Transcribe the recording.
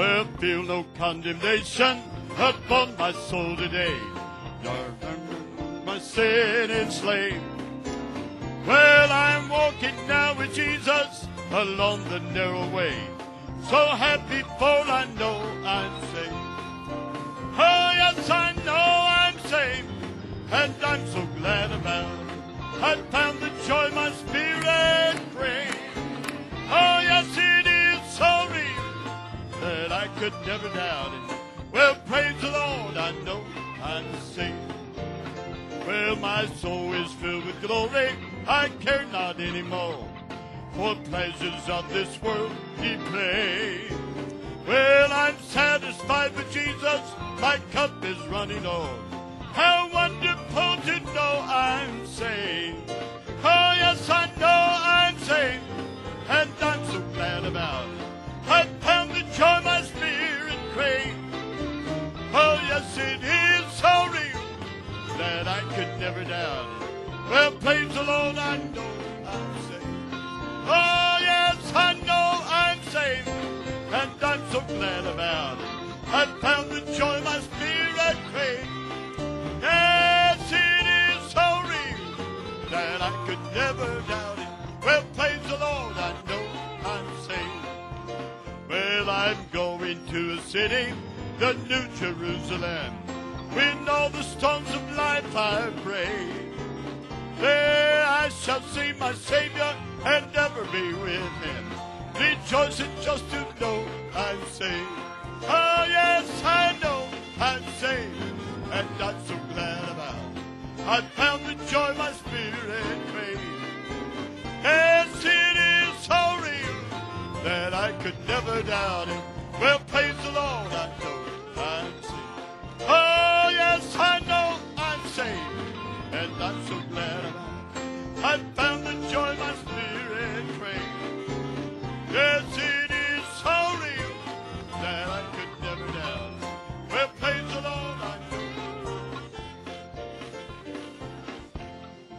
Well, feel no condemnation upon my soul today. My sin enslaved. Well, I'm walking now with Jesus along the narrow way. So happy for I know I'm saved. Oh, yes, I know I'm saved. And I'm so glad about could never doubt it. Well, praise the Lord, I know I'm saved. Well, my soul is filled with glory, I care not anymore. For pleasures of this world he plays. Well, I'm satisfied with Jesus, my cup is running over. How wonderful to know I'm saved. Oh, yes, I know I'm saved, and I'm so glad about it. That I could never doubt it. Well, praise the Lord, I know I'm saved. Oh, yes, I know I'm saved, and I'm so glad about it. I found the joy my spirit craves. Yes, it is so real that I could never doubt it. Well, praise the Lord, I know I'm saved. Well, I'm going to a city, the New Jerusalem. When all the storms of life I pray, there I shall see my Savior and ever be with Him. Rejoicing just to know I'm saved. Oh, yes, I know I'm saved, and I'm so glad about it. I found the joy my spirit craves. Yes, it is so real that I could never doubt it. Well, praise